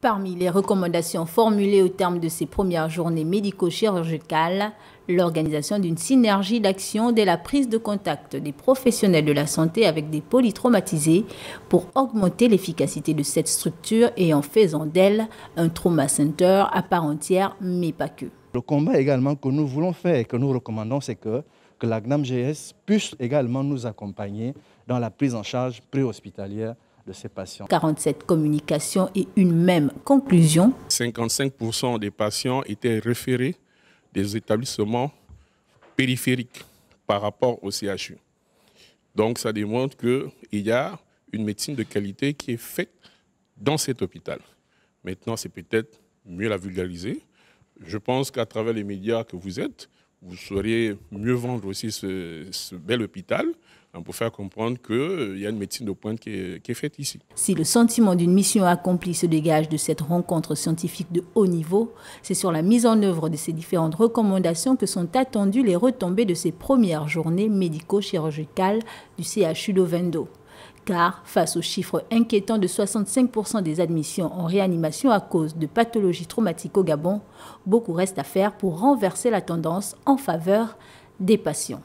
Parmi les recommandations formulées au terme de ces premières journées médico-chirurgicales, l'organisation d'une synergie d'action dès la prise de contact des professionnels de la santé avec des polytraumatisés pour augmenter l'efficacité de cette structure et en faisant d'elle un trauma center à part entière, mais pas que. Le combat également que nous voulons faire et que nous recommandons, c'est que, que la GNAM-GS puisse également nous accompagner dans la prise en charge préhospitalière de ces patients. 47 communications et une même conclusion. 55% des patients étaient référés des établissements périphériques par rapport au CHU. Donc ça démontre qu'il y a une médecine de qualité qui est faite dans cet hôpital. Maintenant, c'est peut-être mieux la vulgariser. Je pense qu'à travers les médias que vous êtes, vous sauriez mieux vendre aussi ce, bel hôpital pour faire comprendre qu'il euh, y a une médecine de pointe qui est, faite ici. Si le sentiment d'une mission accomplie se dégage de cette rencontre scientifique de haut niveau, c'est sur la mise en œuvre de ces différentes recommandations que sont attendues les retombées de ces premières journées médico-chirurgicales du CHU d'Ovendo car face aux chiffres inquiétants de 65% des admissions en réanimation à cause de pathologies traumatiques au Gabon, beaucoup reste à faire pour renverser la tendance en faveur des patients.